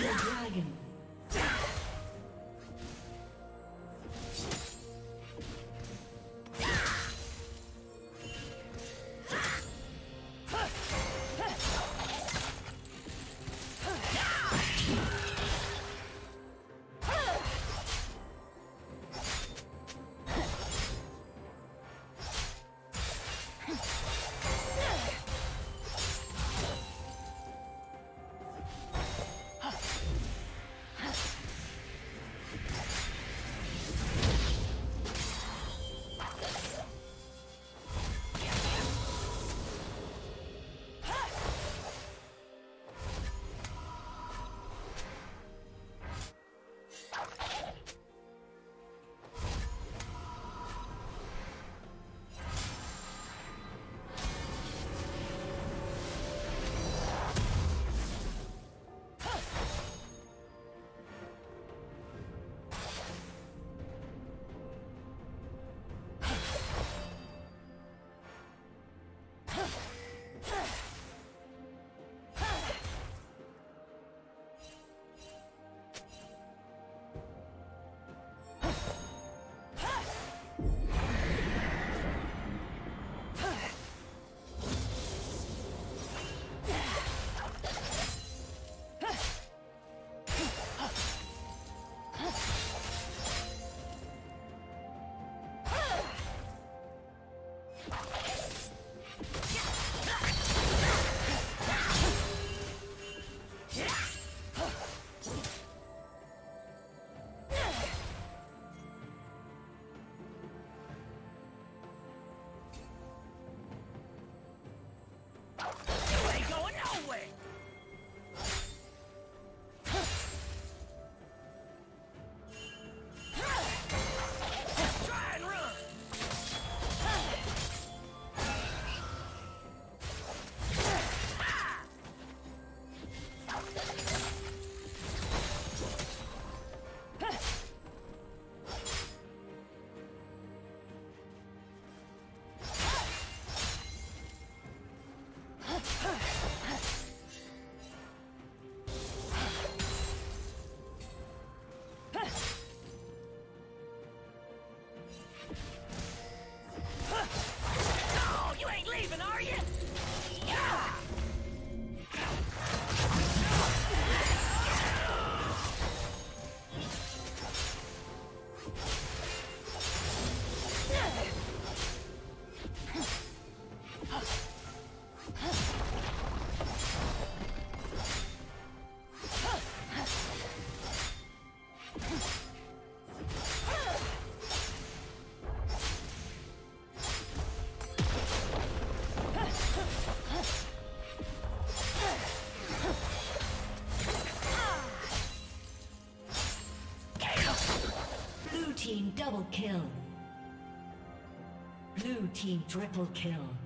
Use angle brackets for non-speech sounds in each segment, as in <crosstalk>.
Yeah. Team triple kill.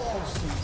all season.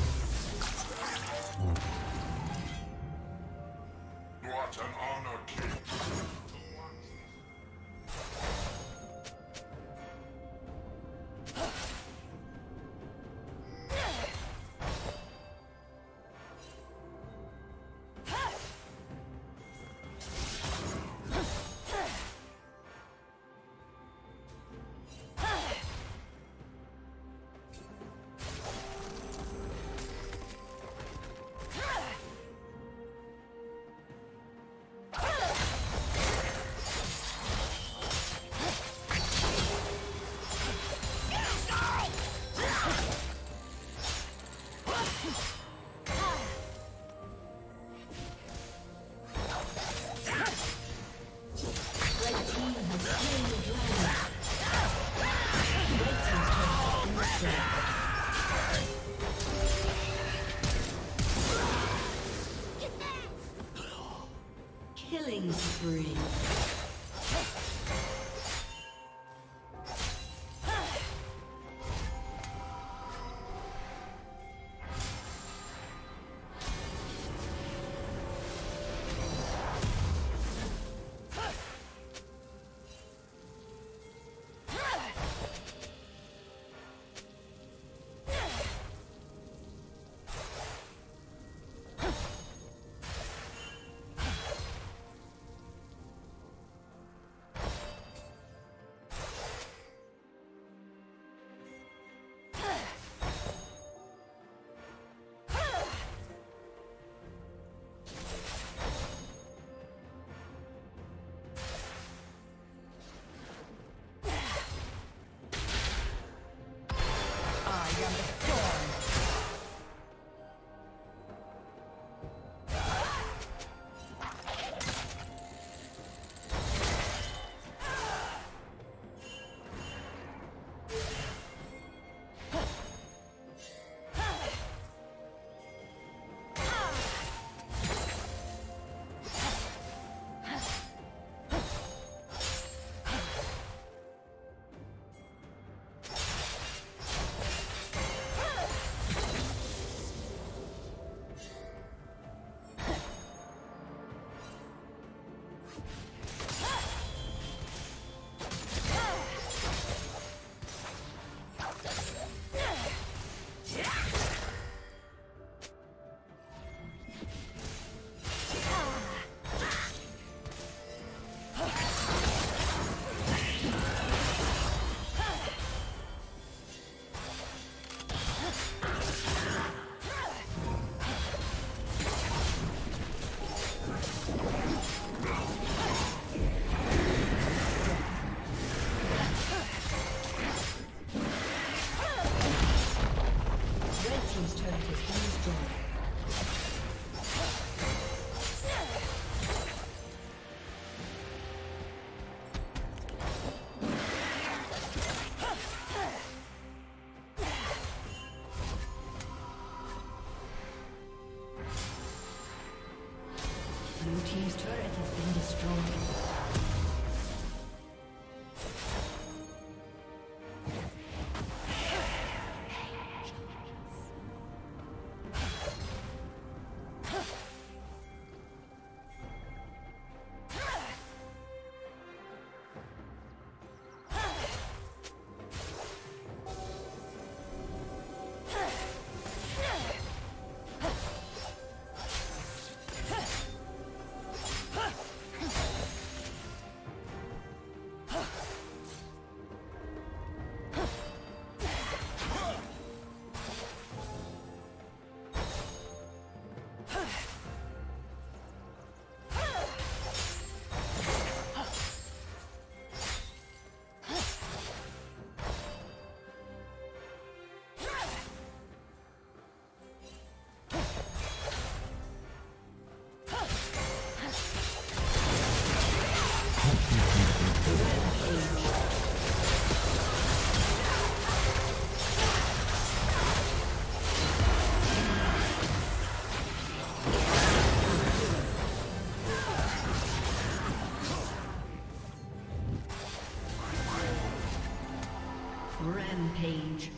spree. Rampage.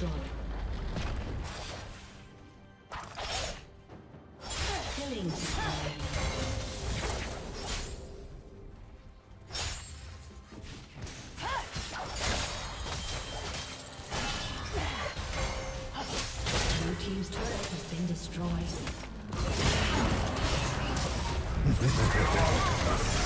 destroyed. Killing Blue team's turret has been destroyed. <laughs>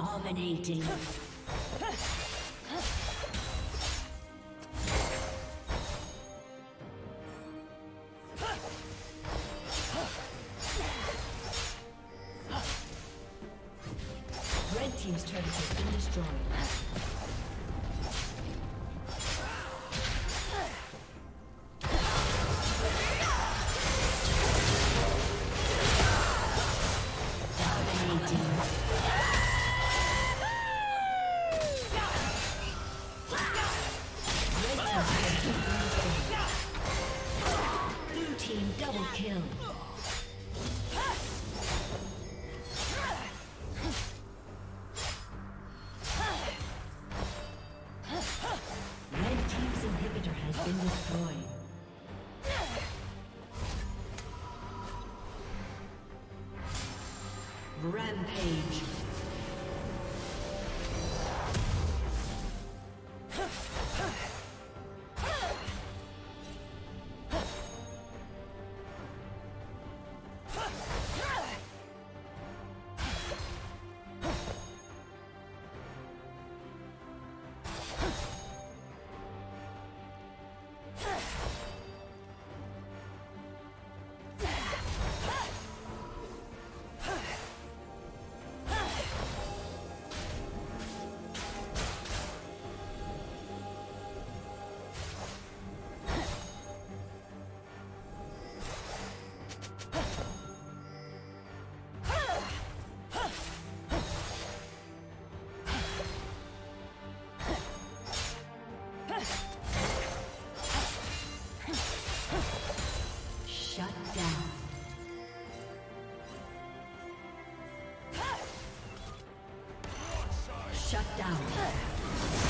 Dominating. Shut down.